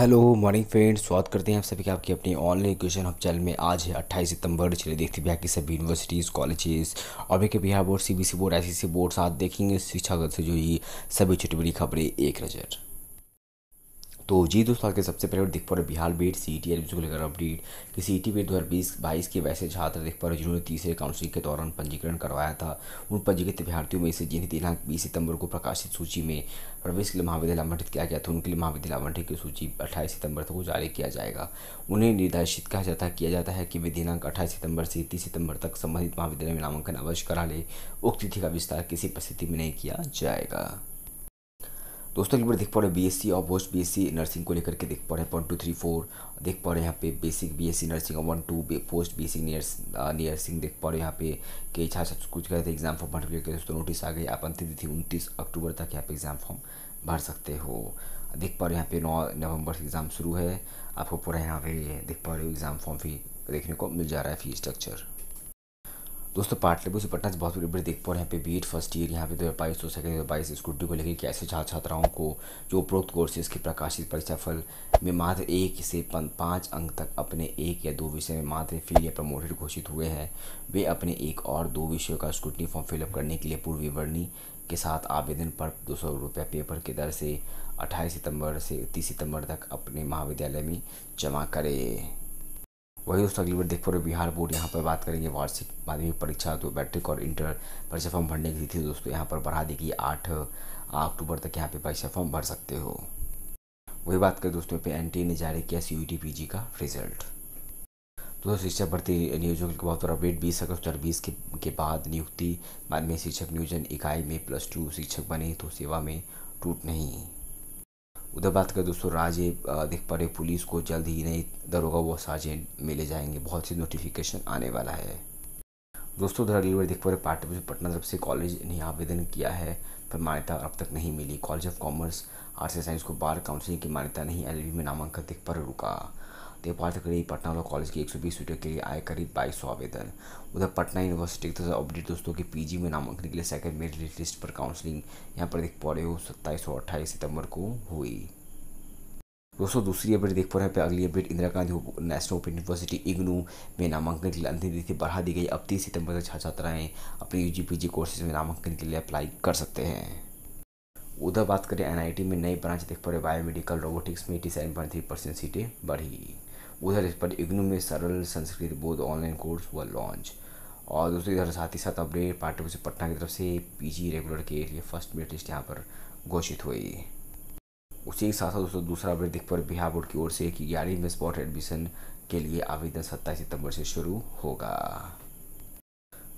Hello morning friends स्वागत करते हैं आप सभी का आपकी अपनी ऑनलाइन एजुकेशन हब चैनल में। आज है 28 सितंबर, चलिए देखते हैं की सभी यूनिवर्सिटीज़ कॉलेजेस और भी के Bihar board CBSE board ICSE board साथ देखेंगे शिक्षागत से जुड़ी सभी छोटी बड़ी खबरें एक नज़र। तो जी दोस्तों आज के सबसे पहले देख पा रहे बिहार बीट सी टी एडमिशन को लेकर अपडेट कि सी टी बीट दो हज़ार बीस, बाईस के वैसे छात्र देख पा रहे जिन्होंने तीसरे काउंसिलिंग के दौरान पंजीकरण करवाया था। उन पंजीकृत अभ्यर्थियों में से जिन्हें दिनांक बीस सितंबर को प्रकाशित सूची में प्रवेश के लिए महाविद्यालय आवंटित किया गया था, उनके लिए महाविद्यालय आवंटित की सूची अट्ठाईस सितंबर तक जारी किया जाएगा। उन्हें निर्देशित कहा जाता किया जाता है कि वे दिनांक अट्ठाईस सितंबर से तीस सितंबर तक संबंधित महाविद्यालय में नामांकन अवश्य करा ले। उक्त तिथि का विस्तार किसी परिस्थिति में नहीं किया जाएगा। दोस्तों, एक बार देख पा रहे बी एस सी और post B S C nursing को लेकर के देख पा रहे हैं। वन टू थ्री फोर देख पा रहे हैं यहाँ पे basic B S C nursing और one two post B S C nears nursing देख पा रहे हैं यहाँ पे कई छात्र कुछ गए थे एग्ज़ाम फॉर्म भरने के दोस्तों नोटिस आ गई आप अंतिम तिथि उनतीस अक्टूबर तक यहाँ पे एग्ज़ाम फॉर्म भर सकते हो। देख पा रहे यहाँ पे नौ नवंबर से एग्ज़ाम शुरू है। आपको पूरा यहाँ पे देख पा रहे हो एग्ज़ाम फॉर्म भी देखने को मिल जा रहा है फ़ी स्ट्रक्चर दोस्तों पाटलिपुर से पटना से बहुत बड़ी बड़ी देख पा रहे हैं यहाँ पे बी फ़र्स्ट ईयर, यहाँ पे दो हज़ार बाईस, दो सेकेंड हज़ार बाईस स्कूटी को लेकर कैसे छात्र छात्राओं को जो उपरोक्त कोर्सेज के प्रकाशित परीक्षा फल में मात्र एक से पाँच अंक तक अपने एक या दो विषय में मात्र फेल या प्रमोटेड घोषित हुए हैं। वे अपने एक और दो विषयों का स्कूटनी फॉर्म फिलअप करने के लिए पूर्व विवरणी के साथ आवेदन पर दो सौ रुपये पेपर के दर से अट्ठाईस सितंबर से तीस सितंबर तक अपने महाविद्यालय में जमा करें। वही दोस्तों अगली बार देख पा रहे बिहार बोर्ड यहाँ पर बात करेंगे वार्षिक माध्यमिक परीक्षा तो मैट्रिक और इंटर परीक्षा फॉर्म भरने की तिथि दोस्तों यहाँ पर बढ़ा दी गई आठ अक्टूबर तक यहाँ पे परीक्षा फॉर्म भर सकते हो। वही बात करें दोस्तों पे एन ने जारी किया सी यू का रिज़ल्ट दोस्तों शिक्षक भर्ती नियोजन के बहुत बड़ा अपडेट बीस अगस्त दो हज़ार बीस के, के बाद नियुक्ति बाद में शिक्षक नियोजन इकाई में प्लस टू शिक्षक बने तो सेवा में टूट नहीं। उधर बात करें दोस्तों, राजे दिख पा रहे पुलिस को जल्द ही नहीं दरोगा व सार्जेंट मिले जाएँगे। बहुत सी नोटिफिकेशन आने वाला है। दोस्तों, उधर अगली बार देख पा रहे पार्टी पटना तरफ़ से कॉलेज ने आवेदन किया है, पर मान्यता अब तक नहीं मिली। College of commerce arts and science को बार काउंसिलिंग की मान्यता नहीं एलवी में नामांकन दिख पर रुका। तक रही पटना लॉ कॉलेज की 120 सीटों के लिए आए करीब बाईस सौ आवेदन। उधर पटना यूनिवर्सिटी की अपडेट दोस्तों की पीजी में नामांकन के लिए सेकंड मेरिट लिस्ट पर काउंसलिंग यहाँ पर देख पा रहे हो, सत्ताईस और अट्ठाईस सितंबर को हुई। दोस्तों, दूसरी अपडेट देख पा रहे हैं अगली update Indira Gandhi national open university IGNOU में नामांकन के लिए अंतिम तिथि बढ़ा दी गई। अब तीस सितंबर तक छात्र छात्राएँ अपने यू जी कोर्सेज में नामांकन के लिए अप्लाई कर सकते हैं। उधर बात करें एनआईटी में नई ब्रांच देख पा रहे बायोमेडिकल रोबोटिक्स में eighty seven point three percent सीटें बढ़ी। उधर इस पर इग्नू में सरल संस्कृत बोध ऑनलाइन कोर्स हुआ लॉन्च और दूसरी इधर साथ ही साथ अपडेट से पटना की तरफ़ से पीजी रेगुलर के लिए फ़र्स्ट मेरिट लिस्ट यहाँ पर घोषित हुई। उसी के साथ साथ दोस्तों, दूसरा अपडेट देख पर बिहार बोर्ड की ओर से कि ग्यारहवीं में स्पॉट एडमिशन के लिए आवेदन सत्ताईस सितंबर से शुरू होगा।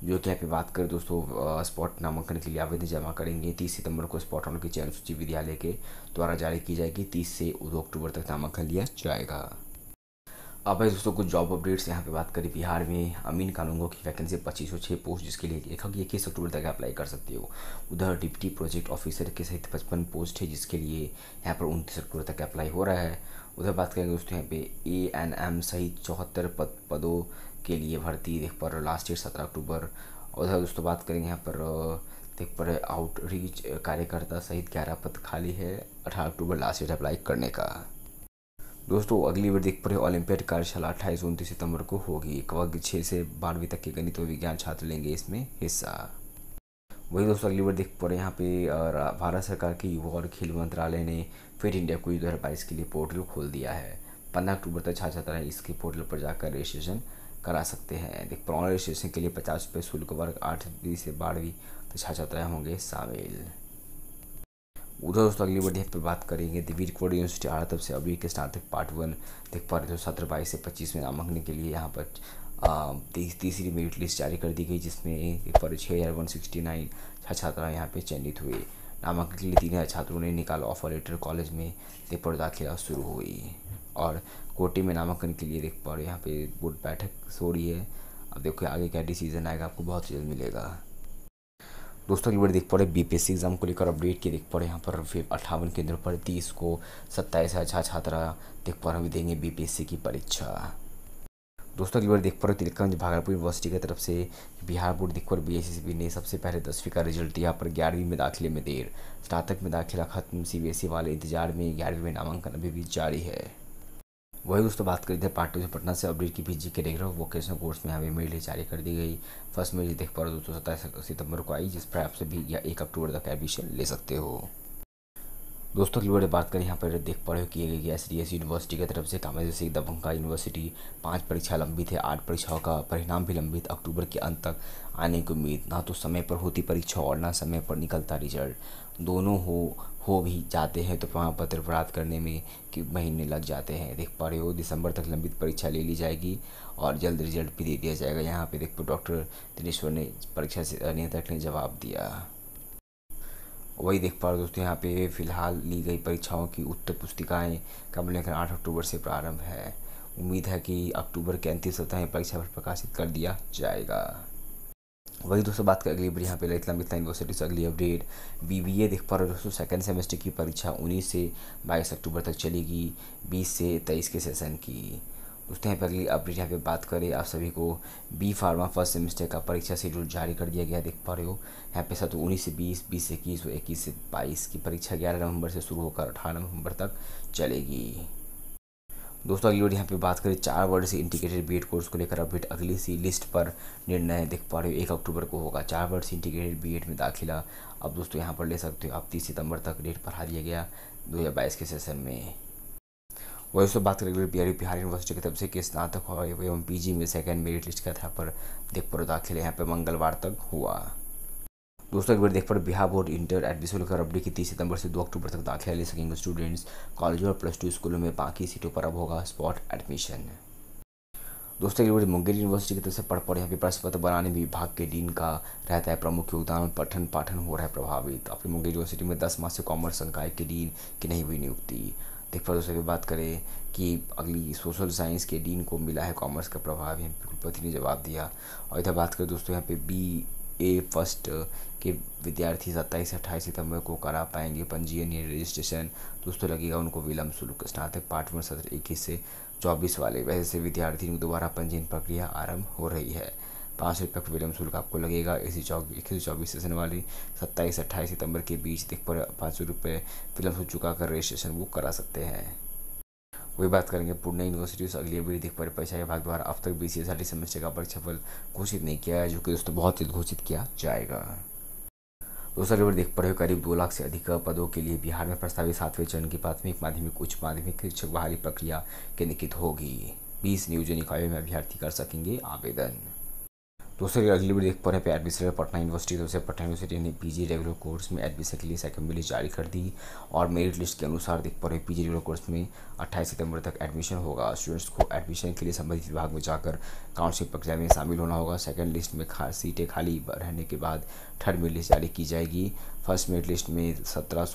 जो कि यहाँ पे बात करें दोस्तों स्पॉट नामांकन के लिए आवेदन जमा करेंगे तीस सितंबर को स्पॉट ऑन की चयन सूची विद्यालय के द्वारा जारी की जाएगी। तीस से दो अक्टूबर तक नामांकन लिया जाएगा। अब भाई दोस्तों, कुछ जॉब अपडेट्स यहाँ पे बात करें। बिहार में अमीन कानूनगो की वैकेंसी पच्चीस सौ छः पोस्ट जिसके लिए लेखक इक्कीस अक्टूबर तक अप्लाई कर सकते हो। उधर डिप्टी प्रोजेक्ट ऑफिसर के सहित पचपन पोस्ट है, जिसके लिए यहाँ पर उनतीस अक्टूबर तक अप्लाई हो रहा है। उधर बात करेंगे दोस्तों, यहाँ पे ए एन एम सहित चौहत्तर पद, पदों के लिए भर्ती, देख पर लास्ट डेट सत्रह अक्टूबर। उधर दोस्तों बात करेंगे यहाँ पर, देख पर आउटरीच कार्यकर्ता सहित ग्यारह पद खाली है, अठारह अक्टूबर लास्ट डेट अप्लाई करने का। दोस्तों, अगली बार देख पड़े ओलंपियाड कार्यशाला अट्ठाईस, उनतीस सितंबर को होगी। वर्ग छः से बारहवीं तक के गणित और विज्ञान छात्र लेंगे इसमें हिस्सा। वही दोस्तों, अगली बार देख पड़े यहाँ पे भारत सरकार के युवा और खेल मंत्रालय ने फिट इंडिया क्विज दो हज़ार बाईस के लिए पोर्टल खोल दिया है। पंद्रह अक्टूबर तक छात्र छात्राएँ इसके पोर्टल पर जाकर रजिस्ट्रेशन करा सकते हैं। देख ऑनलाइन रजिस्ट्रेशन के लिए पचास रुपये शुल्क वर्ग आठवीं से बारहवीं तक छात्र छात्राएँ होंगे शामिल। उधर दोस्तों अगली बढ़िया पर बात करेंगे। दिवीर कोड यूनिवर्सिटी आर तरफ़ से अभी के स्नातक पार्ट वन देख पा रहे थे, सत्रह बाईस से पच्चीस में नामांकन के लिए यहाँ पर तीस तीसरी मेरिट लिस्ट जारी कर दी गई, जिसमें देख पा रहे छः हज़ार वन सिक्सटी नाइन छात्रा यहाँ पर चयनित हुए। नामांकन के लिए तीन हज़ार छात्रों ने निकाला ऑफ़र लेटर कॉलेज में देख पर दाखिला शुरू हुई। और कोटी में नामांकन के लिए देख पा रहे यहाँ पे बोर्ड बैठक हो रही है। अब देखो आगे क्या डिसीज़न आएगा, आपको बहुत जल्द मिलेगा। दोस्तों की बड़ी देख पड़े बीपीएससी एग्ज़ाम को लेकर अपडेट की देख पड़े यहाँ पर फिर अट्ठावन केंद्र पर तीस को सत्ताईस हज़ार छात्रा देख पा रहे देंगे बीपीएससी की परीक्षा। दोस्तों अगली बार देख पा रहे तिलकगंज भागलपुर यूनिवर्सिटी की तरफ़ से बिहार बोर्ड देख पर बी ने सबसे पहले दसवीं का रिज़ल्ट दिया। पर ग्यारहवीं में दाखिले में देर, स्नातक में दाखिला खत्म सी बी एस ई वाले इंतज़ार में ग्यारहवीं में नामांकन अभी भी जारी है। वही दोस्तों बात करी थी पार्ट टू पटना से अपडेट की पीजी के रेगुलर वोकेशनल कोर्स में हमें मेल जारी कर दी गई। फ़र्स्ट मेल देख पा रहे हो दोस्तों, सत्ताईस सितंबर को आई, जिस पर आपसे भी या एक अक्टूबर तक एडमिशन ले सकते हो। दोस्तों, की बड़े बात करें, यहाँ पर देख पा रहे हो कि एस डी एस यूनिवर्सिटी की तरफ़ से कामेज से दबंगा यूनिवर्सिटी पाँच परीक्षा लंबित है, आठ परीक्षाओं का परिणाम भी लंबित, अक्टूबर के अंत तक आने की उम्मीद। ना तो समय पर होती परीक्षा और ना समय पर निकलता रिज़ल्ट दोनों हो हो भी जाते हैं तो प्रमाण पत्र प्राप्त करने में कि महीने लग जाते हैं। देख पा रहे हो, दिसंबर तक लंबित परीक्षा ले ली जाएगी और जल्द रिज़ल्ट भी दे दिया जाएगा। यहाँ पे देख, डॉक्टर दिनेश्वर ने परीक्षा से नियंत्रक ने जवाब दिया। वही देख पा रहे दोस्तों, यहाँ पे फ़िलहाल ली गई परीक्षाओं की उत्तर पुस्तिकाएँ का मूल्यांकन आठ अक्टूबर से प्रारंभ है। उम्मीद है कि अक्टूबर के अंतिम सप्ताह में परीक्षा पर प्रकाशित कर दिया जाएगा। वही दोस्तों बात कर अगली अपडेट यहाँ पे ललितला मिथिला यूनिवर्सिटी से अगली अपडेट। बी बी ए देख पा रहे दोस्तों सेकंड सेमेस्टर की परीक्षा उन्नीस से बाईस अक्टूबर तक चलेगी, बीस से तेईस के सेशन की। दोस्तों, यहाँ पर अगली अपडेट यहाँ पे बात करें। आप सभी को बी फार्मा फ़र्स्ट सेमेस्टर का परीक्षा शेड्यूल जारी कर दिया गया, देख पा रहे हो। यहाँ पे सत्र उन्नीस से बीस बीस से इक्कीस और इक्कीस से बाईस की परीक्षा ग्यारह नवंबर से शुरू होकर अठारह नवंबर तक चलेगी। दोस्तों, अगली बार यहाँ पे बात करें चार वर्ड से इंटीग्रेटेड बी कोर्स को लेकर। अपडेट अगली सी लिस्ट पर निर्णय देख पा रहे हो, एक अक्टूबर को होगा। चार वर्ड से इंटीग्रेटेड बी में दाखिला। अब दोस्तों, यहाँ पर ले सकते हो, अब तीस सितंबर तक डेट बढ़ा दिया गया दो हज़ार बाईस के सेशन में। वही सब बात करेंगे बिहार बिहार यूनिवर्सिटी की तरफ़ से कि स्नातक एवं पीजी में सेकेंड मेरिट लिस्ट का था पर देख पर दाखिल यहाँ पर मंगलवार तक हुआ। दोस्तों, एक बार देख पर बिहार बोर्ड इंटर एडमिशन कर अपडेट की तीस सितंबर से दो अक्टूबर तक दाखिला ले सकेंगे स्टूडेंट्स कॉलेज और प्लस टू स्कूलों में बाकी सीटों पर अब होगा स्पॉट एडमिशन दोस्तों, एक बार मुंगेर यूनिवर्सिटी की तरफ़ से पढ़ पढ़ यहाँ पे प्रश्न पत्र बनाने में विभाग के डीन का रहता है, प्रमुख योगदान पठन पाठन हो रहा है प्रभावित। अपनी मुंगेर यूनिवर्सिटी में दस माह से कॉमर्स संकाय के डीन की नहीं हुई नियुक्ति। देख पर दोस्तों बात करें कि अगली सोशल साइंस के डीन को मिला है कॉमर्स का प्रभाव, यहाँ पे कुलपति ने जवाब दिया। और इधर बात करें, दोस्तों, यहाँ पे बी ए फ़र्स्ट के विद्यार्थी सत्ताईस से अट्ठाईस सितंबर को करा पाएँगे पंजीयन या रजिस्ट्रेशन दोस्तों, लगेगा उनको विलम्ब शुल्क, स्नातक पाठ्यक्रम सत्र इक्कीस से चौबीस वाले। वैसे से विद्यार्थी दोबारा पंजीयन प्रक्रिया आरंभ हो रही है। पाँच सौ रुपये का विलम्ब शुल्क आपको लगेगा। इसी चौबीस इक्कीस चौबीस सेशन वाली सत्ताईस अट्ठाईस सितंबर के बीच देख पर पाँच सौ रुपये विलम्ब शुल्क चुका कर रजिस्ट्रेशन बुक करा सकते हैं। वही बात करेंगे पूर्ण यूनिवर्सिटी से अगली देख पर परीक्षा विभाग द्वारा। अब तक बी सी सेमेस्टर का परीक्षाफल घोषित नहीं किया है, जो कि दोस्तों बहुत ही घोषित किया जाएगा। दूसरा खबर देख पा रहे हो करीब दो लाख से अधिक पदों के लिए बिहार में प्रस्तावित सातवें चरण की प्राथमिक, माध्यमिक, उच्च माध्यमिक शिक्षक बहाली प्रक्रिया के निकित होगी। बीस नियोजन इकाइयों में अभ्यर्थी कर सकेंगे आवेदन। दोस्तों अगली वीडियो देख पा रहे हैं एडमिशन पटना यूनिवर्सिटी तो पटना यूनिवर्सिटी ने पीजी रेगुलर कोर्स में एडमिशन के लिए सेकंड लिस्ट जारी कर दी और मेरिट लिस्ट के अनुसार देख पा रहे हैं पीजी रेगुलर कोर्स में 28 सितंबर तक एडमिशन होगा। स्टूडेंट्स को एडमिशन के लिए संबंधित विभाग में जाकर काउंसिल प्रक्रिया में शामिल होना होगा। सेकेंड लिस्ट में खा, सीटें खाली रहने के बाद थर्ड मेरिट लिस्ट जारी की जाएगी। फ़र्स्ट मेरिट लिस्ट में सत्रह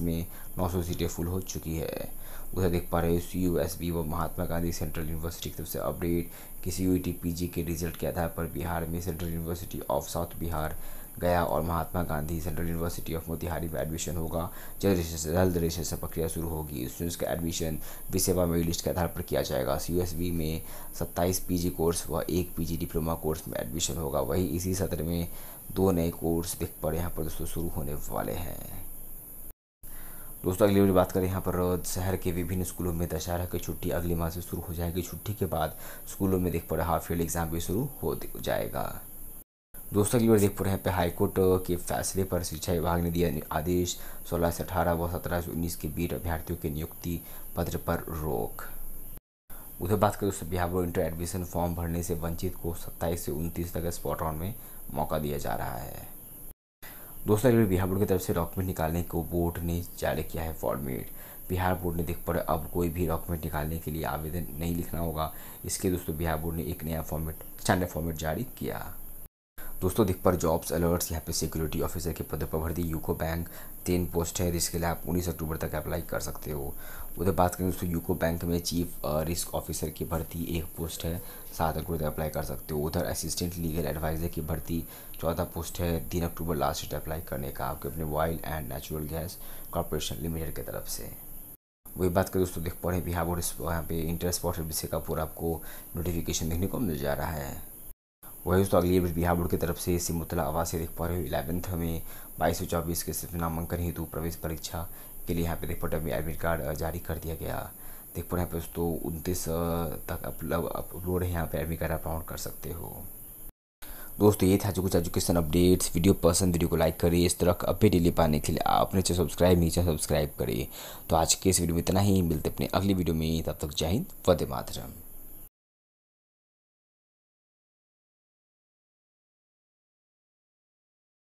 में नौ सौ सीटें फुल हो चुकी है। उधर देख पा रहे हो सी यू एस बी व महात्मा गांधी सेंट्रल यूनिवर्सिटी की तरफ़ से अपडेट। किसी यू टी पी जी के रिज़ल्ट के आधार पर बिहार में central university of south Bihar Gaya और Mahatma Gandhi central university of Motihari में एडमिशन होगा। जल्द जल्द रजिस्ट्रेशन प्रक्रिया शुरू होगी। स्टूडेंट्स का एडमिशन विसेवा मेरी लिस्ट के आधार पर किया जाएगा। सी एस बी में सत्ताईस पी जी कोर्स व एक पी जी डिप्लोमा कोर्स में एडमिशन होगा। वही इसी सत्र में दो नए कोर्स दिख पर यहाँ पर दोस्तों, शुरू होने वाले हैं। दोस्तों, अगली बार बात करें यहाँ पर शहर के विभिन्न स्कूलों में। दशहरा की छुट्टी अगले माह से शुरू हो जाएगी। छुट्टी के बाद स्कूलों में देख पा रहे हाफ़ ईयर एग्ज़ाम भी शुरू हो जाएगा। दोस्तों अगली बार देख रहे हैं पे हाईकोर्ट के फैसले पर शिक्षा विभाग ने दिया आदेश सोलह से अठारह व सत्रह से उन्नीस के बीच अभ्यर्थियों के नियुक्ति पत्र पर रोक। उधर बात करें दोस्तों Bihar board inter admission form भरने से वंचित को सत्ताईस से उनतीस तक स्पॉट ऑन में मौका दिया जा रहा है। दोस्तों अगले बिहार बोर्ड की तरफ़ से डॉक्यूमेंट निकालने को बोर्ड ने जारी किया है फॉर्मेट। बिहार बोर्ड ने देख पड़े अब कोई भी डॉक्यूमेंट निकालने के लिए आवेदन नहीं लिखना होगा। इसके दोस्तों बिहार बोर्ड ने एक नया फॉर्मेट स्टैंडर्ड फॉर्मेट जारी किया। दोस्तों, दिख, पर जॉब्स अलर्ट्स यहाँ पे सिक्योरिटी ऑफिसर के पद पर भर्ती यूको बैंक तीन पोस्ट है, जिसके लिए आप उन्नीस अक्टूबर तक अप्लाई कर सकते हो। उधर बात करें दोस्तों यूको बैंक में चीफ रिस्क ऑफिसर की भर्ती एक पोस्ट है, सात अक्टूबर तक अप्लाई कर सकते हो। उधर असिस्टेंट लीगल एडवाइज़र की भर्ती चौदह पोस्ट है, तीन अक्टूबर लास्ट डेट अप्लाई करने का, आपके अपने oil and natural gas corporation limited की तरफ़ से। वही बात करें दोस्तों, देख पा रहे हैं बिहार बोर्ड यहाँ पे इंटर स्पॉट विषय का पूरा आपको नोटिफिकेशन देखने को मिल जा रहा है। वही दोस्तों अगली बिहार बोर्ड की तरफ़ से सिमुतला आवास से देख पा रहे हो। इलेवेंथ में बाईस सौ चौबीस के सिर्फ़ नामांकन हेतु प्रवेश परीक्षा के लिए यहाँ पे देख पा रहे एडमिट कार्ड जारी कर दिया गया। देख पा रहे हैं दोस्तों, उनतीस तक अपलोड है यहाँ पे एडमिट कार्ड अपलोड कर सकते हो। दोस्तों, ये था जो कुछ एजुकेशन अपडेट्स वीडियो पसंद वीडियो को लाइक करिए इस तरह का अपडेट डेली पाने के लिए आपने चैनल सब्सक्राइब नीचे सब्सक्राइब करिए तो आज के इस वीडियो में इतना ही। मिलते अपने अगली वीडियो में। तब तक जय हिंद, वंदे मातरम।